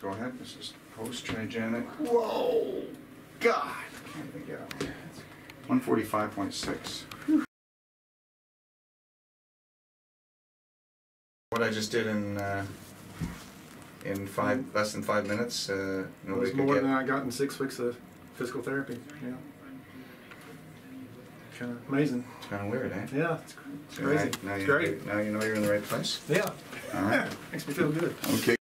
Go ahead, This is Post-Trigenic. Whoa, God, can't even get out. One forty-five point six. What I just did in, uh, in five, less than five minutes, uh, was could more than. I got in six weeks of physical therapy. Yeah. Kind of amazing. It's kinda weird, eh? Yeah, it's, crazy. Right. Now It's you, great. now you know you're in the right place. Yeah. All right. Makes me feel good. Okay.